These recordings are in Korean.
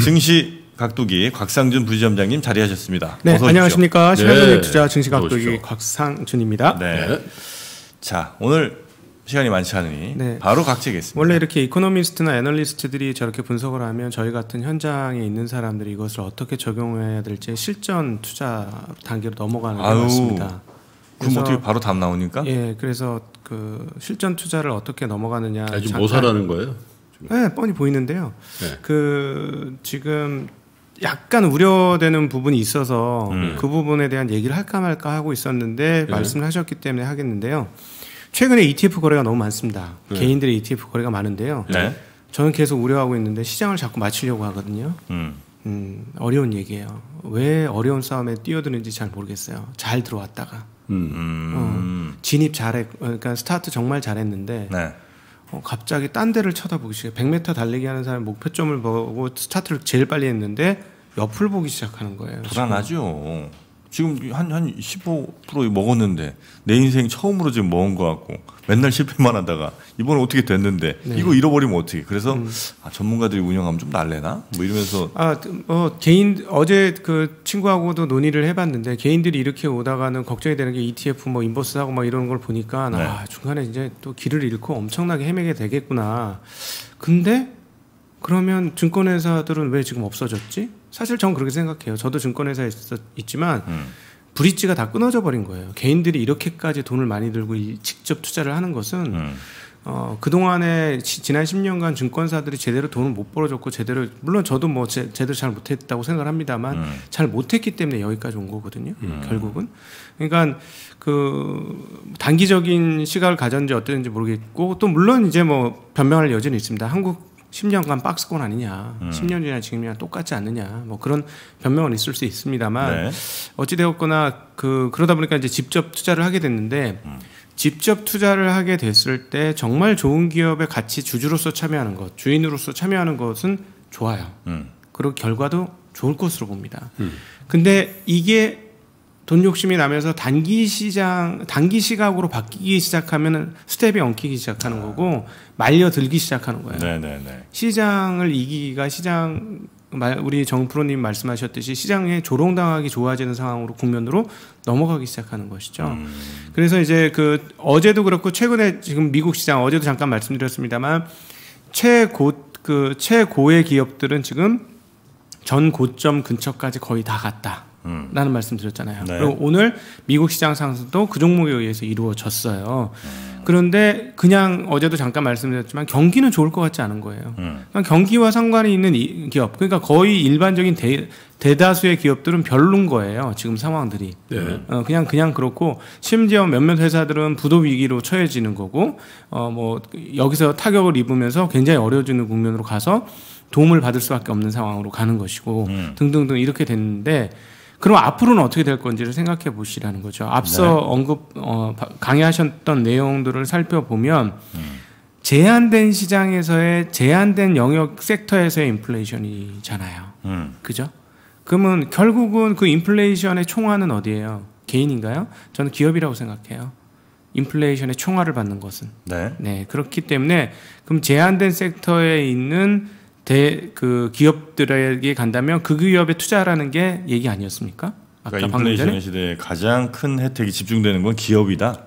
증시 각도기 곽상준 부지점장님 자리하셨습니다. 네. 안녕하십니까. 네. 신한은행 투자 증시 각도기. 곽상준입니다. 네. 네. 자, 오늘 시간이 많지 않으니 네. 바로 각지겠습니다. 원래 이렇게 이코노미스트나 애널리스트들이 저렇게 분석을 하면 저희 같은 현장에 있는 사람들이 이것을 어떻게 적용해야 될지 실전 투자 단계로 넘어가는 것 아유, 같습니다. 그럼 그래서- 어떻게 바로 답 나오니까? 예, 그래서 그 실전 투자를 어떻게 넘어가느냐. 아, 지금 잠깐- 뭐 사라는 거예요? 네, 뻔히 보이는데요. 네. 그 지금 약간 우려되는 부분이 있어서 음. 그 부분에 대한 얘기를 할까 말까 하고 있었는데 네. 말씀을 하셨기 때문에 하겠는데요. 최근에 ETF 거래가 너무 많습니다. 네. 개인들의 ETF 거래가 많은데요. 네. 저는 계속 우려하고 있는데 시장을 자꾸 맞추려고 하거든요. 음. 음, 어려운 얘기예요. 왜 어려운 싸움에 뛰어드는지 잘 모르겠어요. 잘 들어왔다가 음. 음. 진입 잘했, 그러니까 스타트 정말 잘했는데 네. 어, 갑자기 딴 데를 쳐다보기 시작. 100m 달리기 하는 사람 목표점을 보고 스타트를 제일 빨리 했는데 옆을 보기 시작하는 거예요. 불안하죠. 지금 한 한 15% 먹었는데 내 인생 처음으로 지금 먹은 것 같고 맨날 실패만 하다가 이번에 어떻게 됐는데 네. 이거 잃어버리면 어떻게? 그래서 음. 아, 전문가들이 운영하면 좀 날래나? 뭐 이러면서 아, 어, 개인 어제 그 친구하고도 논의를 해봤는데 개인들이 이렇게 오다가는 걱정이 되는 게 ETF 뭐 인버스하고 막 이런 걸 보니까 네. 아 중간에 이제 또 길을 잃고 엄청나게 헤매게 되겠구나. 근데 그러면 증권회사들은 왜 지금 없어졌지? 사실 전 그렇게 생각해요. 저도 증권회사에 있었, 있지만 음. 브릿지가 다 끊어져 버린 거예요. 개인들이 이렇게까지 돈을 많이 들고 이 직접 투자를 하는 것은 음. 어, 그동안에 지, 지난 10년간 증권사들이 제대로 돈을 못 벌어줬고 제대로 물론 저도 뭐 제, 제대로 잘 못했다고 생각을 합니다만 음. 잘 못했기 때문에 여기까지 온 거거든요. 음. 결국은 그러니까 그 단기적인 시각을 가졌는지 어땠는지 모르겠고 또 물론 이제 뭐 변명할 여지는 있습니다. 한국 10년간 박스권 아니냐, 음. 10년 전이나 지금이랑 똑같지 않느냐, 뭐 그런 변명은 있을 수 있습니다만 네. 어찌되었거나 그 그러다 보니까 이제 직접 투자를 하게 됐는데 직접 투자를 하게 됐을 때 정말 좋은 기업에 같이 주주로서 참여하는 것, 주인으로서 참여하는 것은 좋아요. 음. 그리고 결과도 좋을 것으로 봅니다. 음. 근데 이게 돈 욕심이 나면서 단기 시장, 단기 시각으로 바뀌기 시작하면 스텝이 엉키기 시작하는 거고 말려들기 시작하는 거예요. 네, 네, 네. 시장을 이기기가 시장 말- 우리 정 프로님 말씀하셨듯이 시장에 조롱당하기 좋아지는 상황으로 국면으로 넘어가기 시작하는 것이죠. 음. 그래서 이제 그 어제도 그렇고 최근에 지금 미국 시장 어제도 잠깐 말씀드렸습니다만 최고 그 최고의 기업들은 지금 전 고점 근처까지 거의 다 갔다. 음. 라는 말씀 드렸잖아요. 네. 그리고 오늘 미국 시장 상승도 그 종목에 의해서 이루어졌어요. 그런데 그냥 어제도 잠깐 말씀드렸지만 경기는 좋을 것 같지 않은 거예요. 음. 경기와 상관이 있는 이 기업, 그러니까 거의 일반적인 대, 대다수의 기업들은 별론 거예요. 지금 상황들이. 네. 어, 그냥 그냥 그렇고 심지어 몇몇 회사들은 부도 위기로 처해지는 거고 어 뭐 여기서 타격을 입으면서 굉장히 어려워지는 국면으로 가서 도움을 받을 수밖에 없는 상황으로 가는 것이고 음. 등등등 이렇게 됐는데 그럼 앞으로는 어떻게 될 건지를 생각해 보시라는 거죠. 앞서 네. 언급 어, 바- 강의하셨던 내용들을 살펴보면 음. 제한된 시장에서의 제한된 영역 섹터에서의 인플레이션이잖아요. 음. 그죠? 그러면 결국은 그 인플레이션의 총알은 어디예요? 개인인가요? 저는 기업이라고 생각해요. 인플레이션의 총알을 받는 것은. 네. 네, 그렇기 때문에 그럼 제한된 섹터에 있는 대 그 기업들에게 간다면 그 기업에 투자라는 게 얘기 아니었습니까? 아까 그러니까 인플레이션 시대에 가장 큰 혜택이 집중되는 건 기업이다.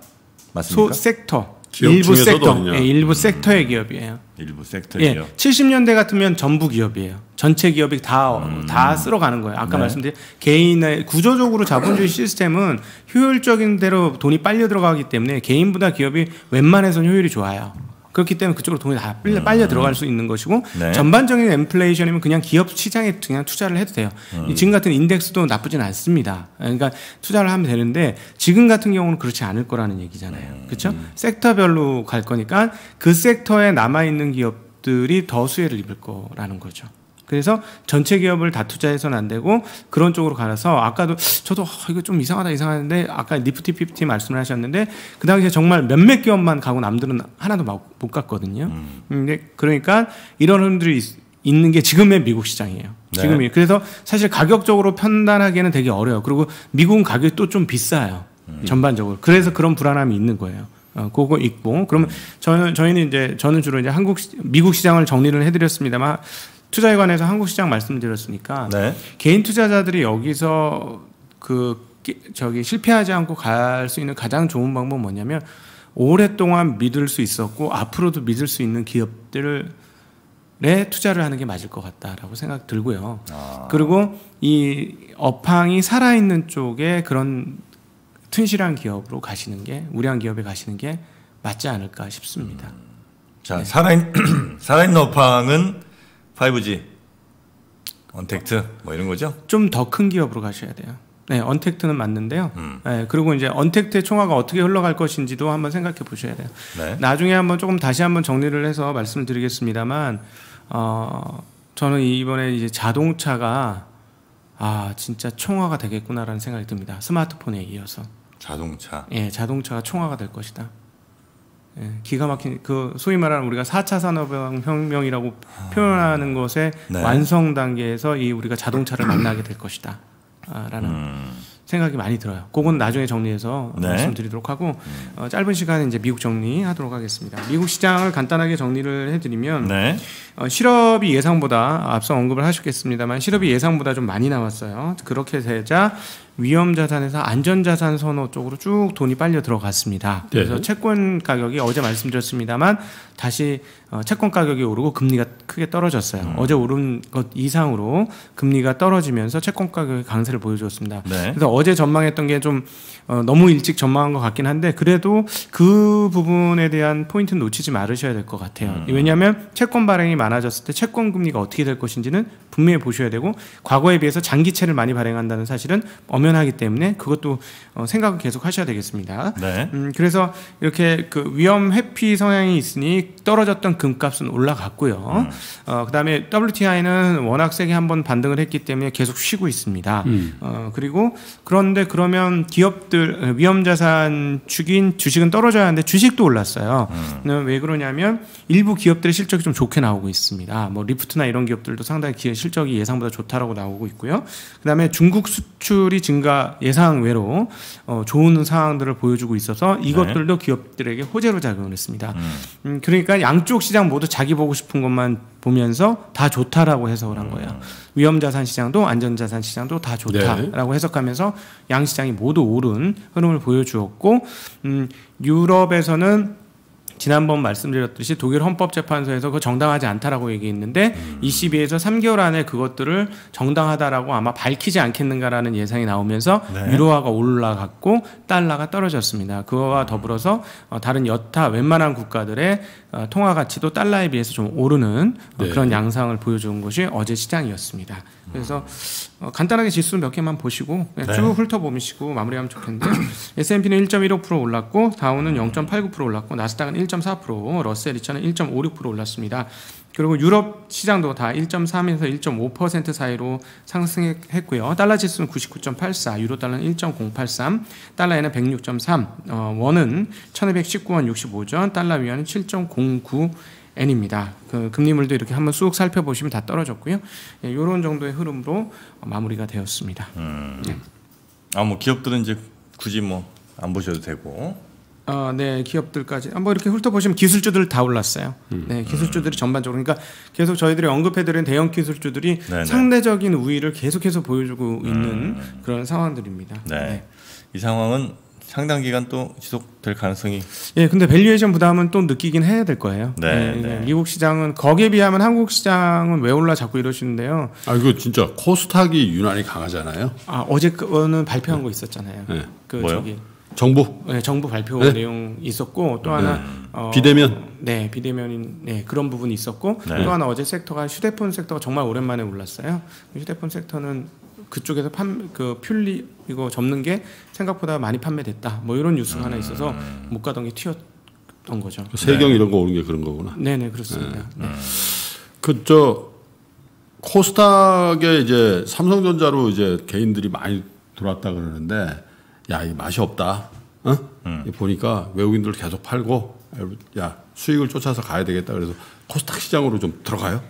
맞습니까? 소 섹터 기업 일부 섹터? 예, 일부 섹터의 기업이에요. 일부 섹터 예, 기업. 70년대 같으면 전부 기업이에요. 전체 기업이 다, 다 쓸어가는 거예요. 아까 네. 말씀드린 개인의 구조적으로 자본주의 시스템은 효율적인 대로 돈이 빨려 들어가기 때문에 개인보다 기업이 웬만해서는 효율이 좋아요. 그렇기 때문에 그쪽으로 돈이 다 빨려, 빨려 들어갈 수 있는 것이고 네. 전반적인 인플레이션이면 그냥 기업 시장에 그냥 투자를 해도 돼요. 이 지금 같은 인덱스도 나쁘진 않습니다. 그러니까 투자를 하면 되는데 지금 같은 경우는 그렇지 않을 거라는 얘기잖아요. 그렇죠? 섹터별로 갈 거니까 그 섹터에 남아 있는 기업 들이 더 수혜를 입을 거라는 거죠. 그래서 전체 기업을 다 투자해서는 안 되고 그런 쪽으로 가서 아까도 저도 어, 이거 좀 이상하다 이상한데 아까 니프티 피프티 말씀을 하셨는데 그 당시에 정말 몇몇 기업만 가고 남들은 하나도 막못 갔거든요. 음. 근데 그러니까 이런 흐름들이 있- 있는 게 지금의 미국 시장이에요. 네. 지금이 그래서 사실 가격적으로 판단하기에는 되게 어려요. 그리고 미국은 가격이 또 좀 비싸요. 음. 전반적으로. 그래서 그런 불안함이 있는 거예요. 어, 그거 있고. 그러면 저는 저희는 이제 저는 주로 이제 한국 시- 미국 시장을 정리를 해드렸습니다만 투자에 관해서 한국 시장 말씀드렸으니까 네. 개인 투자자들이 여기서 그 끼- 저기 실패하지 않고 갈 수 있는 가장 좋은 방법은 뭐냐면 오랫동안 믿을 수 있었고 앞으로도 믿을 수 있는 기업들에 투자를 하는 게 맞을 것 같다라고 생각 들고요. 아. 그리고 이 업황이 살아있는 쪽에 그런 튼실한 기업으로 가시는 게 우량한 기업에 가시는 게 맞지 않을까 싶습니다. 자, 네. 살아있, 살아있는 업황은 5G, 언택트 뭐 이런 거죠? 좀 더 큰 기업으로 가셔야 돼요. 네, 언택트는 맞는데요. 음. 네, 그리고 이제 언택트의 총화가 어떻게 흘러갈 것인지도 한번 생각해 보셔야 돼요. 네. 나중에 한번 조금 다시 한번 정리를 해서 말씀을 드리겠습니다만, 어, 저는 이번에 이제 자동차가 아 진짜 총화가 되겠구나라는 생각이 듭니다. 스마트폰에 이어서, 자동차. 예, 자동차가 총화가 될 것이다. 예, 기가 막힌 그 소위 말하는 우리가 4차 산업혁명이라고 표현하는 것의 네. 완성 단계에서 이 우리가 자동차를 만나게 될 것이다. 아, 라는 음. 생각이 많이 들어요. 그건 나중에 정리해서 네. 말씀드리도록 하고 어, 짧은 시간에 이제 미국 정리하도록 하겠습니다. 미국 시장을 간단하게 정리를 해드리면 네. 어, 실업이 예상보다 앞서 언급을 하셨겠습니다만 실업이 예상보다 좀 많이 나왔어요. 그렇게 되자 위험 자산에서 안전 자산 선호 쪽으로 쭉 돈이 빨려 들어갔습니다. 네. 그래서 채권 가격이 어제 말씀드렸습니다만 다시 어, 채권 가격이 오르고 금리가 크게 떨어졌어요. 어제 오른 것 이상으로 금리가 떨어지면서 채권 가격의 강세를 보여주었습니다. 네. 그래서 어제 전망했던 게좀 어, 너무 일찍 전망한 것 같긴 한데 그래도 그 부분에 대한 포인트는 놓치지 말으셔야 될 것 같아요. 왜냐하면 채권 발행이 많아졌을 때 채권 금리가 어떻게 될 것인지는 분명히 보셔야 되고 과거에 비해서 장기채를 많이 발행한다는 사실은 엄 연하기 때문에 그것도 어, 생각을 계속 하셔야 되겠습니다. 네. 음, 그래서 이렇게 그 위험 회피 성향이 있으니 떨어졌던 금값은 올라갔고요. 어, 그다음에 WTI는 워낙 세게 한번 반등을 했기 때문에 계속 쉬고 있습니다. 어, 그리고 그런데 그러면 기업들 어, 위험 자산 축인 주식은 떨어져야 하는데 주식도 올랐어요. 음, 왜 그러냐면 일부 기업들의 실적이 좀 좋게 나오고 있습니다. 뭐 리프트나 이런 기업들도 상당히 기- 실적이 예상보다 좋다라고 나오고 있고요. 그다음에 중국 수출이 증가 예상 외로 어, 좋은 상황들을 보여주고 있어서 이것들도 기업들에게 호재로 작용을 했습니다. 음, 그러니까 양쪽 시장 모두 자기 보고 싶은 것만 보면서 다 좋다라고 해석을 한 거예요. 위험 자산 시장도 안전 자산 시장도 다 좋다라고 해석하면서 양 시장이 모두 오른 흐름을 보여주었고 음, 유럽에서는 지난번 말씀드렸듯이 독일 헌법재판소에서 그 정당하지 않다라고 얘기했는데 22에서 3개월 안에 그것들을 정당하다라고 아마 밝히지 않겠는가라는 예상이 나오면서 네. 유로화가 올라갔고 달러가 떨어졌습니다. 그와 더불어서 어, 다른 여타 웬만한 국가들의 어, 통화 가치도 달러에 비해서 좀 오르는 어, 네. 그런 양상을 보여준 것이 어제 시장이었습니다. 그래서 어, 간단하게 지수 몇 개만 보시고 그냥 네. 쭉 훑어보시고 마무리하면 좋겠는데 S&P는 1.15% 올랐고 다우는 0.89% 올랐고 나스닥은 1.4% 러셀 2000은 1.56% 올랐습니다. 그리고 유럽 시장도 다 1.3에서 1.5% 사이로 상승했고요. 달러 지수는 99.84, 유로 달러는 1.083, 달러에는 106.3, 어, 원은 1219원 65전, 달러 위안은 7.09 N입니다. 그 금리물도 이렇게 한번 쑥 살펴보시면 다 떨어졌고요. 예, 이런 정도의 흐름으로 어, 마무리가 되었습니다. 아, 뭐 기업들은 이제 굳이 뭐 안 보셔도 되고. 어, 네, 기업들까지 한번 이렇게 훑어보시면 기술주들 다 올랐어요. 네, 기술주들이 전반적으로 그러니까 계속 저희들이 언급해드린 대형 기술주들이 네네. 상대적인 우위를 계속해서 보여주고 있는 그런 상황들입니다. 네. 이 상황은 상당 기간 또 지속될 가능성이 예, 근데 밸류에이션 부담은 또 느끼긴 해야 될 거예요. 네, 예, 네. 미국 시장은 거기에 비하면 한국 시장은 왜 올라 자꾸 이러시는데요. 아 이거 진짜 코스닥이 유난히 강하잖아요. 아 어제 거는 발표한 거 있었잖아요. 네. 그 뭐요? 저기 정부 네, 정부 발표 네. 내용 있었고 또 하나 어, 비대면? 네 비대면인 네 그런 부분이 있었고 네. 또 하나 어제 섹터가 휴대폰 섹터가 정말 오랜만에 올랐어요. 휴대폰 섹터는 그쪽에서 판 그 퓰리 이거 접는 게 생각보다 많이 판매됐다. 뭐 이런 뉴스가 하나 있어서 못 가던 게 튀었던 거죠. 세경 이런 거 오는 게 그런 거구나. 네네 그렇습니다. 네. 그저 코스닥에 이제 삼성전자로 이제 개인들이 많이 들어왔다 그러는데 야 이 맛이 없다. 어? 보니까 외국인들 계속 팔고 야 수익을 쫓아서 가야 되겠다 그래서 코스닥 시장으로 좀 들어가요.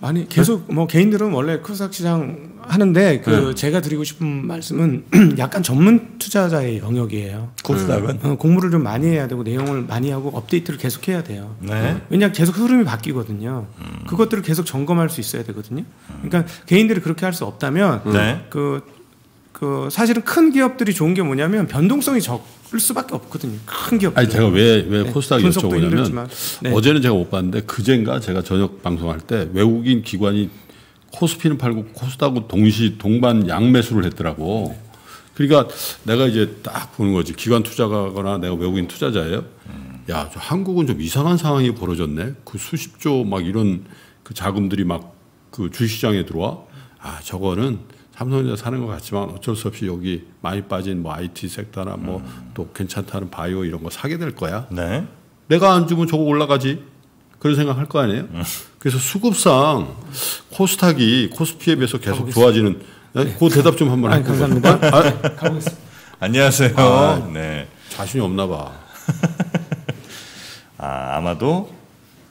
많이 계속 뭐 개인들은 원래 코스닥 시장 하는데 그 제가 드리고 싶은 말씀은 약간 전문 투자자의 영역이에요. 코스닥은 어, 공부를 좀 많이 해야 되고 내용을 많이 하고 업데이트를 계속 해야 돼요. 네. 왜냐 계속 흐름이 바뀌거든요. 그것들을 계속 점검할 수 있어야 되거든요. 그러니까 개인들이 그렇게 할 수 없다면 네. 그, 그 사실은 큰 기업들이 좋은 게 뭐냐면 변동성이 적을 수밖에 없거든요. 큰 기업. 아니 제가 왜왜 네, 코스닥 여쭤보냐면. 네. 어제는 제가 못 봤는데 그젠가 제가 저녁 방송할 때 외국인 기관이 코스피는 팔고 코스닥은 동시 동반 양매수를 했더라고. 그러니까 내가 이제 딱 보는 거지 기관 투자가거나 내가 외국인 투자자예요. 야, 저 한국은 좀 이상한 상황이 벌어졌네. 그 수십조 막 이런 그 자금들이 막 그 주식시장에 들어와. 아, 저거는 삼성전자 사는 것 같지만 어쩔 수 없이 여기 많이 빠진 뭐 IT 섹터나 뭐또 괜찮다는 바이오 이런 거 사게 될 거야. 네. 내가 안 주면 저거 올라가지. 그런 생각 할 거 아니에요? 그래서 수급상 코스닥이 코스피에 비해서 계속 좋아지는, 네? 그 대답 좀 한번 해보세요. 감사합니다. 아, 가보겠습니다. 안녕하세요. 아. 네. 자신이 없나 봐. 아, 아마도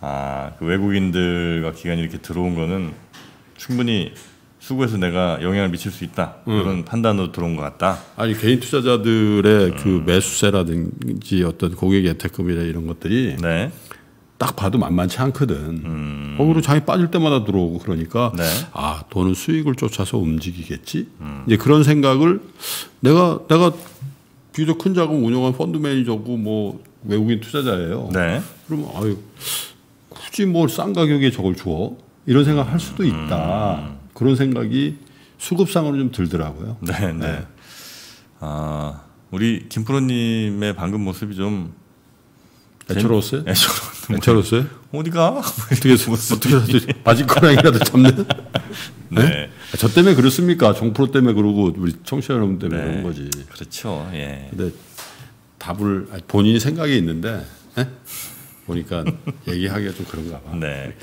아, 그 외국인들과 기관이 이렇게 들어온 거는 충분히 수구에서 내가 영향을 미칠 수 있다. 그런 판단으로 들어온 것 같다. 아니, 개인 투자자들의 그 매수세라든지 어떤 고객 예탁금이나 이런 것들이 네. 딱 봐도 만만치 않거든. 거기로 장이 빠질 때마다 들어오고 그러니까 네. 아 돈은 수익을 쫓아서 움직이겠지. 이제 그런 생각을 내가 내가 비교적 큰 자금 운영한 펀드 매니저고 뭐 외국인 투자자예요. 네. 그러면 아유 굳이 뭘 싼 가격에 저걸 줘 이런 생각 할 수도 있다. 그런 생각이 수급상으로 좀 들더라고요. 네, 네. 네. 아, 우리 김프로님의 방금 모습이 좀 애처로웠어요? 애처로. 애처로웠어요? 어디가? 어떻게 어떻게 해서 바지가랑이라도 잡는? 네. 저 때문에 그렇습니까? 정프로 때문에 그러고 우리 청취자 여러분 때문에 네. 그런 거지. 그렇죠. 예. 근데 답을 아니, 본인이 생각이 있는데 예? 보니까 얘기하기가 좀 그런가 봐. 네.